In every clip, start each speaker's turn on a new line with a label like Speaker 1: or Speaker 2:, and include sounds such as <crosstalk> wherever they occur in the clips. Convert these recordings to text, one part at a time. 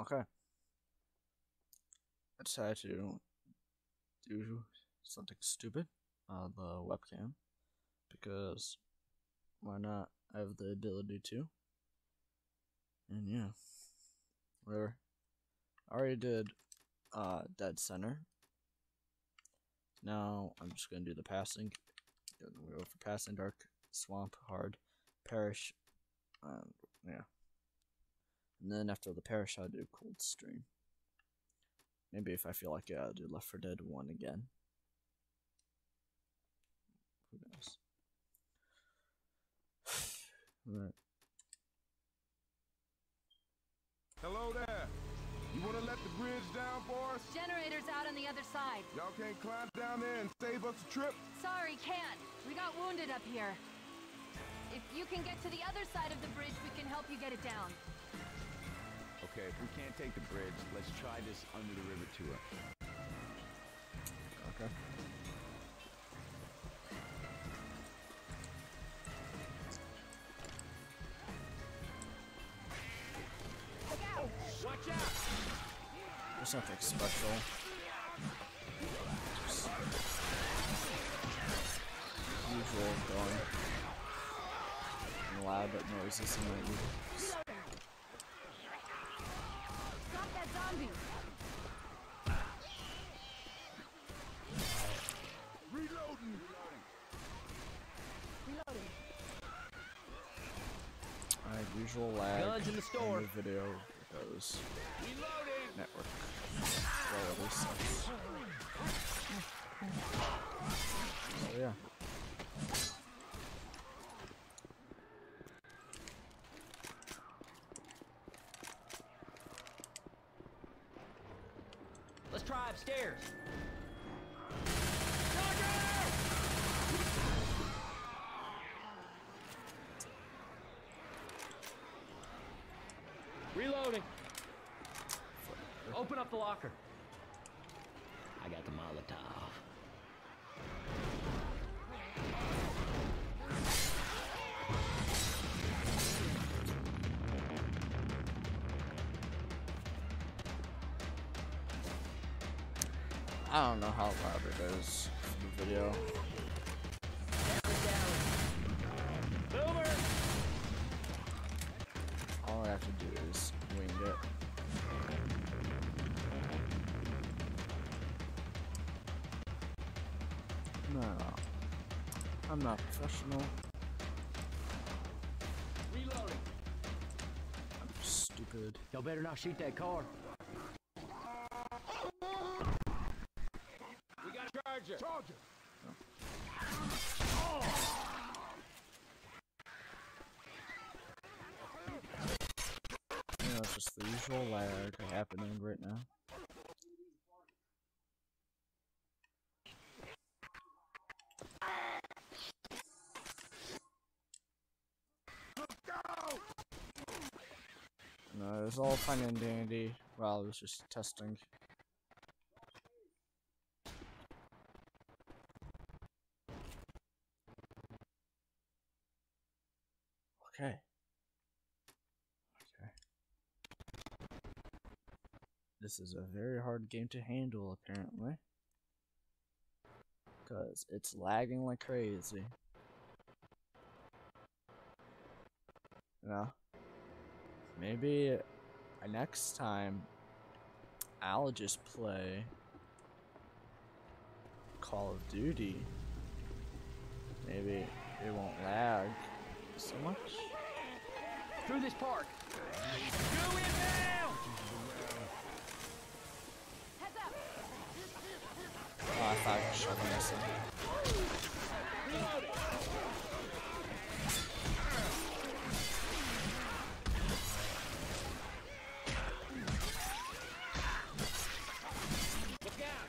Speaker 1: Okay. I decided to do something stupid on the webcam because why not? I have the ability to. And yeah, whatever. I already did uh, Dead Center. Now I'm just gonna do the passing. We go for passing, dark, swamp, hard, parish, um, yeah. And then after the parish, I'll do cold stream. Maybe if I feel like it, I'll do Left 4 Dead 1 again. Who knows? <sighs> Alright.
Speaker 2: Hello there. You wanna let the bridge down for us?
Speaker 3: Generator's out on the other side.
Speaker 2: Y'all can't climb down there and save us a trip?
Speaker 3: Sorry, can't. We got wounded up here. If you can get to the other side of the bridge, we can help you get it down.
Speaker 4: Okay, if we can't take the bridge, let's try this under the river tour.
Speaker 1: Okay.
Speaker 4: Watch out!
Speaker 1: There's nothing special. Just usual going. Loud but noises in my ears.
Speaker 3: Stop zombie!
Speaker 2: Reloading.
Speaker 3: Reloading.
Speaker 1: Alright, usual lag.
Speaker 4: Guns in the store.
Speaker 1: the video goes
Speaker 4: Reloading!
Speaker 1: network. Well, at least sucks. So yeah.
Speaker 4: Let's try upstairs. Reloading. Open up the locker. I
Speaker 1: don't know how loud it is for the video. All I have to do is wing it. No, I'm not professional.
Speaker 4: Reloading.
Speaker 1: I'm stupid.
Speaker 4: Y'all better not shoot that car.
Speaker 1: It's just the usual lag happening right now. No, it was all fun and dandy while I was just testing. Okay. Okay. This is a very hard game to handle, apparently. Because it's lagging like crazy. You? Maybe next time I'll just play Call of Duty. Maybe it won't lag so much.
Speaker 4: Through this park. Do it now!
Speaker 3: Heads up!
Speaker 1: Oh, I thought I was shoving this in.
Speaker 4: Look out!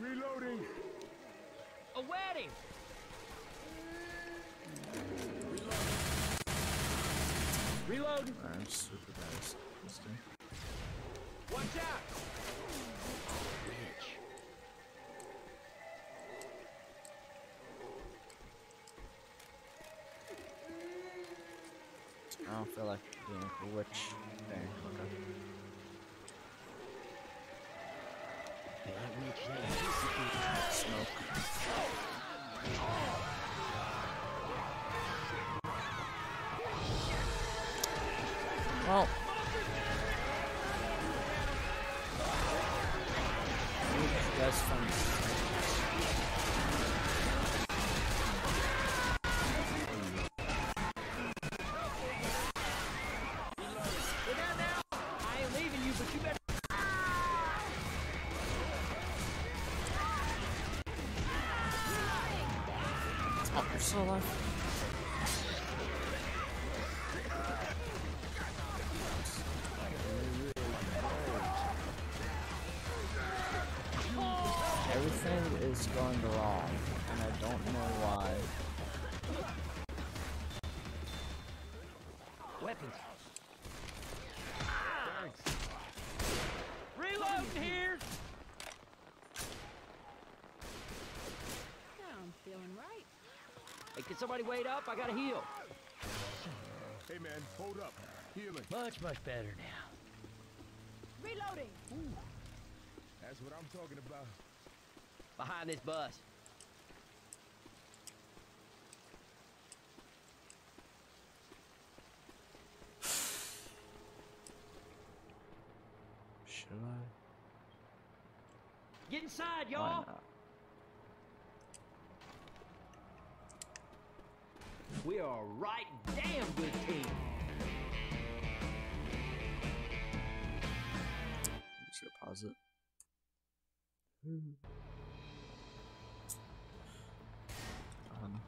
Speaker 2: Reloading.
Speaker 4: A wedding! Reload!
Speaker 1: I'm super bad at this game.
Speaker 4: Watch out! Bitch.
Speaker 1: I don't feel like being a witch. Dang, okay. Smoke. Well. Oh, you're
Speaker 5: somebody wait up? I gotta heal.
Speaker 2: Hey man, hold up. Healing.
Speaker 5: Much, much better now.
Speaker 3: Reloading.
Speaker 2: That's what I'm talking about.
Speaker 5: Behind this bus.
Speaker 1: Should I?
Speaker 5: Get inside, y'all. We are a right damn good team.
Speaker 1: I'm just gonna pause it. Um,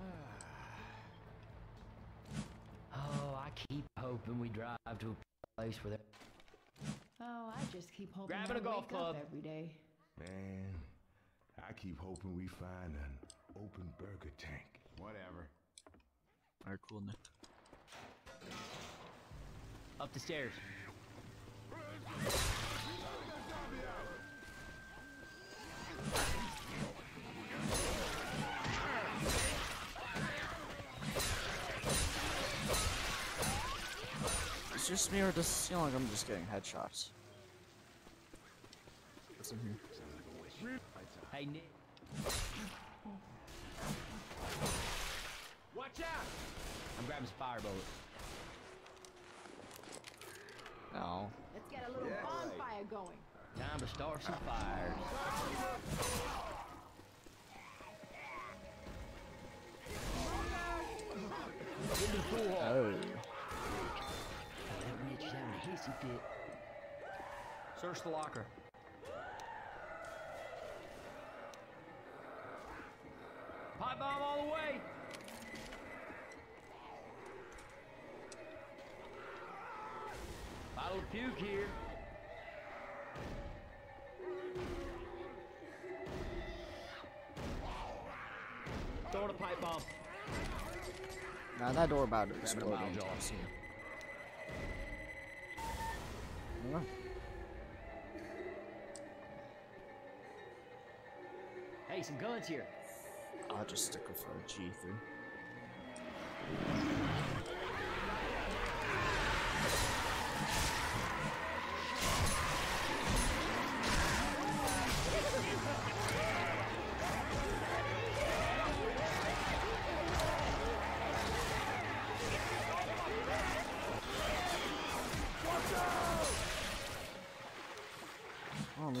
Speaker 1: <sighs>
Speaker 5: Oh, I keep hoping we drive to a place where there.
Speaker 3: Oh, I just keep hoping
Speaker 5: Grabbing
Speaker 3: I
Speaker 5: a golf
Speaker 3: wake
Speaker 5: club.
Speaker 3: up every day.
Speaker 2: Man, I keep hoping we find an open burger tank. Whatever.
Speaker 1: Alright, cool, Nick.
Speaker 5: Up the stairs.
Speaker 1: It's just me, or does it seem like I'm just getting headshots? What's in here?
Speaker 5: Hey, Nick. Watch out! I'm grabbing some fire bullets.
Speaker 1: No.
Speaker 3: Let's get a little bonfire going.
Speaker 5: Time to start some fires. Get the pool hall.
Speaker 1: Oh.
Speaker 5: That witch is having a hissy fit. Search the locker. Pipe bomb all the way. Bottle puke here. Throwing a pipe bomb.
Speaker 1: Now that door about to explode.
Speaker 4: mile
Speaker 1: anytime
Speaker 4: jaw.
Speaker 1: Yeah.
Speaker 5: Hey, some guns here.
Speaker 1: I'll just stick with a G3.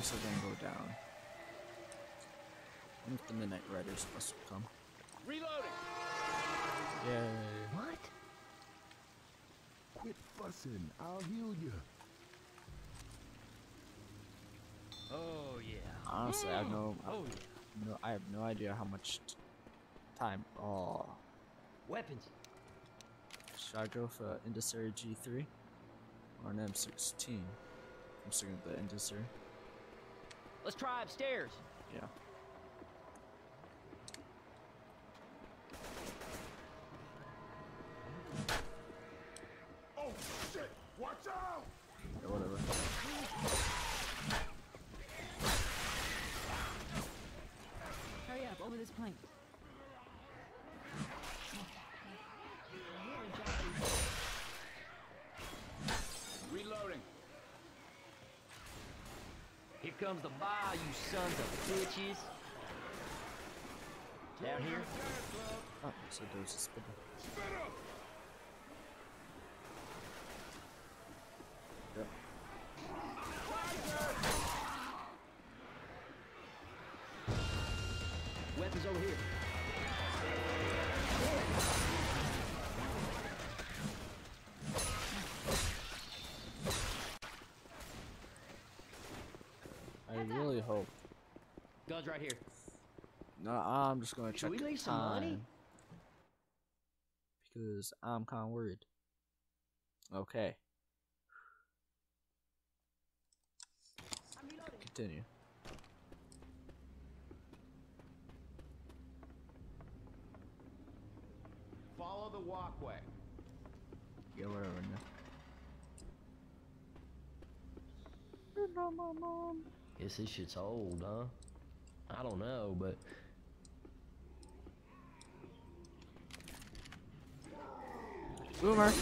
Speaker 1: At least it didn't go down. I think the Midnight Rider's supposed to come.
Speaker 2: Reloading.
Speaker 1: Yay.
Speaker 5: What?
Speaker 2: Quit fussing. I'll heal you.
Speaker 5: Oh yeah.
Speaker 1: Honestly, I have no, hmm.
Speaker 5: Oh yeah.
Speaker 1: no, I have no idea how much t- time. Oh,
Speaker 5: Weapons.
Speaker 1: should I go for an Indusary G3 or an M16? I'm sticking with the Indusary.
Speaker 5: Let's try upstairs.
Speaker 1: Yeah.
Speaker 2: Oh shit! Watch out!
Speaker 1: Yeah, whatever.
Speaker 3: Hurry up, over this plank.
Speaker 5: Comes the bar, you sons of bitches. Down here?
Speaker 1: Oh, so there's a spitter.
Speaker 5: Guns right here.
Speaker 1: No, I'm just gonna
Speaker 5: Should
Speaker 1: check
Speaker 5: we leave some money?
Speaker 1: Because I'm kind of worried. Okay. Continue.
Speaker 4: Follow the walkway.
Speaker 1: Yeah, whatever. No.
Speaker 5: Guess this shit's old, huh? I don't know, but
Speaker 1: Boomer.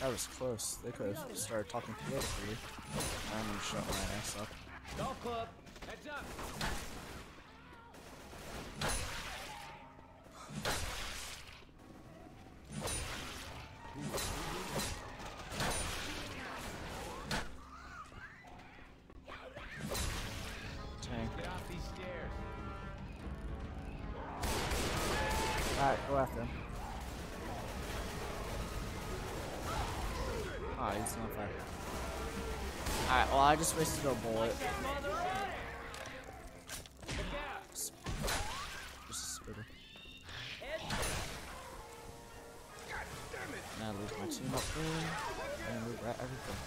Speaker 1: That was close. They could have started talking to you. I'm gonna shut my ass up.
Speaker 5: golf club. Heads up.
Speaker 1: Alright, go after him. Ah, he's on fire. Alright, well, I just wasted a bullet. Just a spitter. Now lose my team up there. And right everything.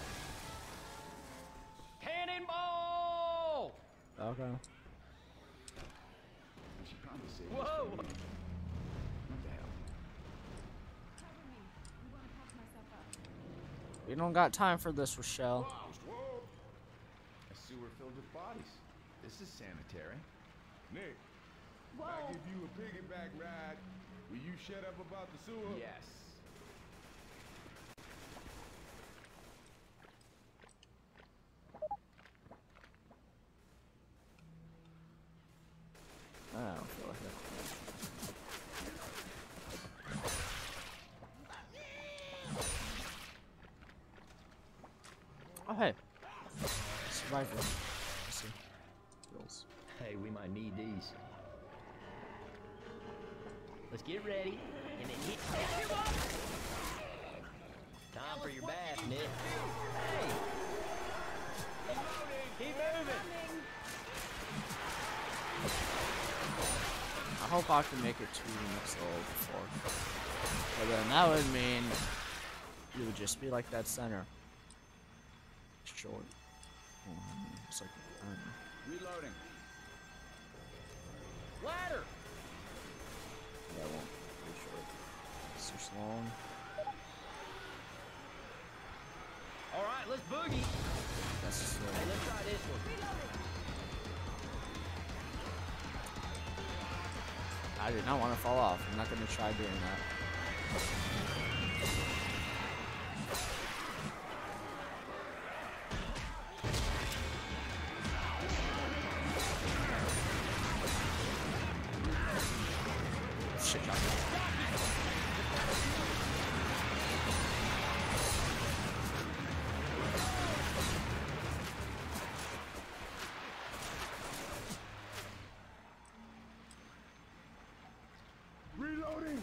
Speaker 5: Cannonball!
Speaker 1: Okay.
Speaker 4: We should probably save this
Speaker 5: Whoa!
Speaker 4: for later. What the hell?
Speaker 1: We don't got time for this, Rochelle.
Speaker 4: A sewer filled with bodies. This is sanitary.
Speaker 2: Nick, I give you a piggyback ride. Will you shut up about the sewer?
Speaker 4: Yes.
Speaker 1: I don't feel like it. Oh, hey. Survivor. Let's see. Bills.
Speaker 5: Hey, we might need these. Let's get ready and then hit Time for your bath, Nick. Hey! Keep moving!
Speaker 1: I hope I can make it to the next level before. But then that would mean you would just be like that center. Short. Um, It's like, I don't.
Speaker 4: Reloading.
Speaker 5: Ladder!
Speaker 1: Yeah, I won't be short. It's just long.
Speaker 5: Alright, let's boogie!
Speaker 1: That's just
Speaker 5: Hey,
Speaker 1: uh,
Speaker 5: let's try this one.
Speaker 1: I did not want to fall off. I'm not going to try doing that. Shit, got me.
Speaker 2: Reloading!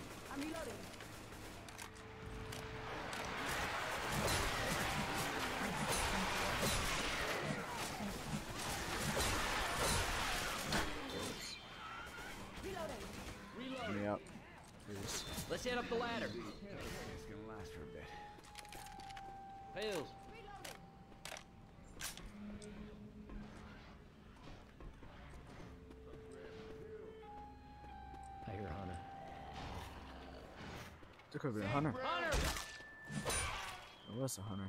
Speaker 1: Get Reload. Yep. Please.
Speaker 5: Let's head up the ladder.
Speaker 4: It's gonna last for a bit.
Speaker 5: Fails. I hear Hunter.
Speaker 1: It could be a hunter.
Speaker 5: Hunter!
Speaker 1: There was a hunter.